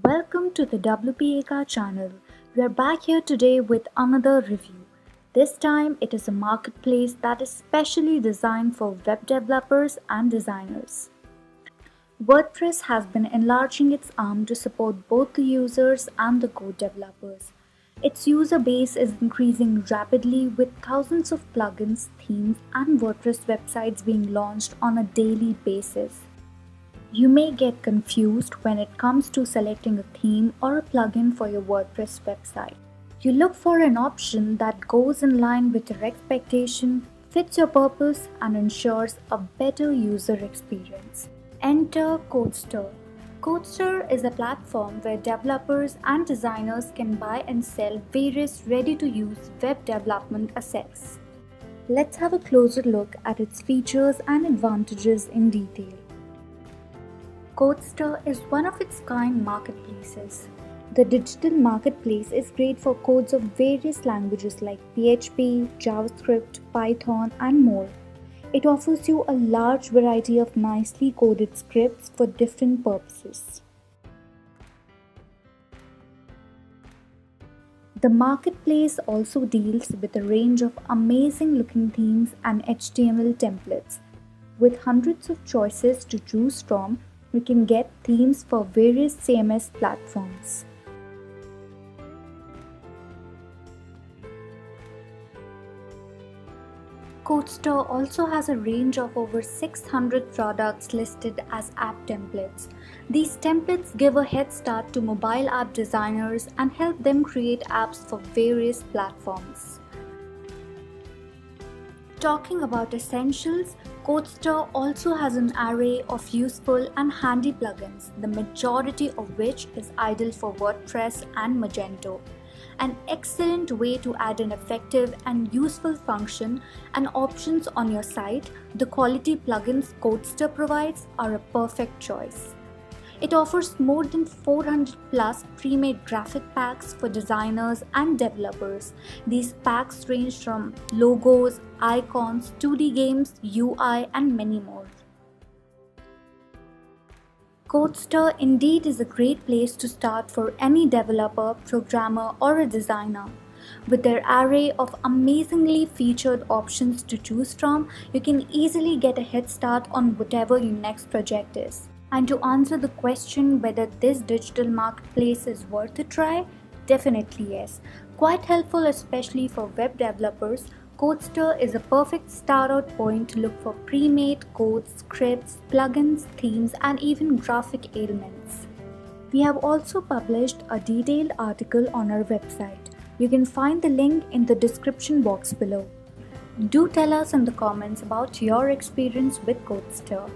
Welcome to the WPEka channel. We are back here today with another review. This time it is a marketplace that is specially designed for web developers and designers. WordPress has been enlarging its arm to support both the users and the code developers. Its user base is increasing rapidly with thousands of plugins, themes, and WordPress websites being launched on a daily basis. You may get confused when it comes to selecting a theme or a plugin for your WordPress website. You look for an option that goes in line with your expectation, fits your purpose, and ensures a better user experience. Enter Codester. Codester is a platform where developers and designers can buy and sell various ready to use web development assets. Let's have a closer look at its features and advantages in detail. Codester is one of its kind marketplaces. The digital marketplace is great for codes of various languages like PHP, JavaScript, Python, and more. It offers you a large variety of nicely coded scripts for different purposes. The marketplace also deals with a range of amazing looking themes and HTML templates. With hundreds of choices to choose from, we can get themes for various CMS platforms. Codester also has a range of over 600 products listed as app templates. These templates give a head start to mobile app designers and help them create apps for various platforms. Talking about essentials, Codester also has an array of useful and handy plugins, the majority of which is ideal for WordPress and Magento. An excellent way to add an effective and useful function and options on your site, the quality plugins Codester provides are a perfect choice. It offers more than 400 plus pre-made graphic packs for designers and developers. These packs range from logos, icons, 2D games, UI and many more. Codester indeed is a great place to start for any developer, programmer or a designer. With their array of amazingly featured options to choose from, you can easily get a head start on whatever your next project is. And to answer the question whether this digital marketplace is worth a try, definitely yes. Quite helpful especially for web developers, Codester is a perfect start out point to look for pre-made codes, scripts, plugins, themes and even graphic elements. We have also published a detailed article on our website. You can find the link in the description box below. Do tell us in the comments about your experience with Codester.